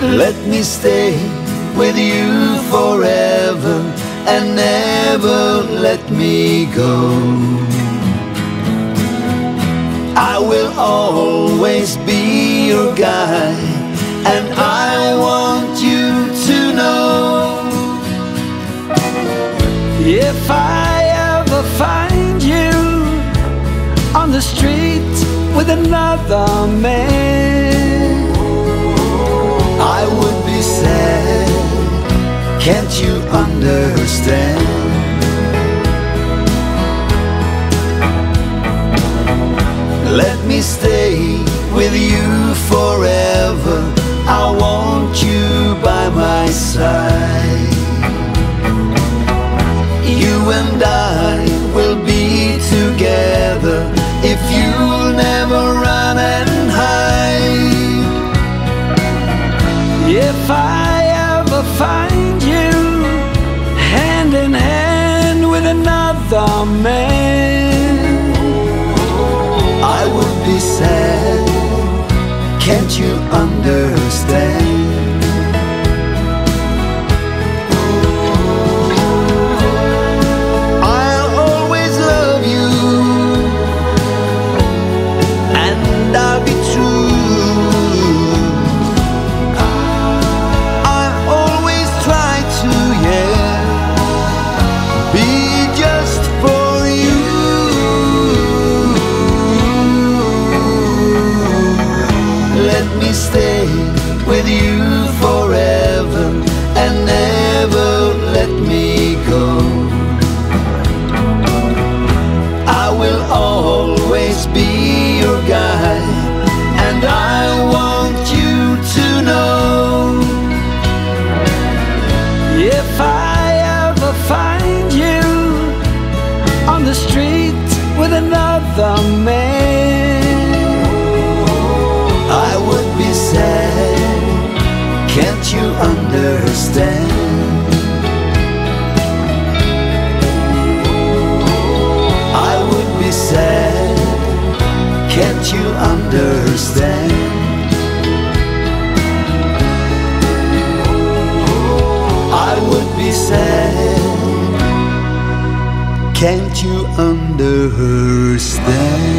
Let me stay with you forever and never let me go. I will always be your guide, and I want you to know. If I ever find you on the street with another man, Can't you understand? Let me stay with you forever. I want you by my side. You and I will be together if you'll never run and hide. if I ever find another man, I would be sad. Can't you understand? Me stay with you forever you understand? I would be sad. Can't you understand? I would be sad. Can't you understand?